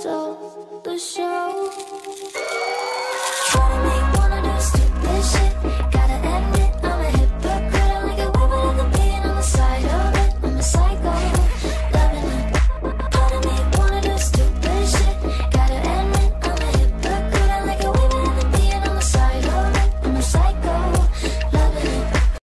走的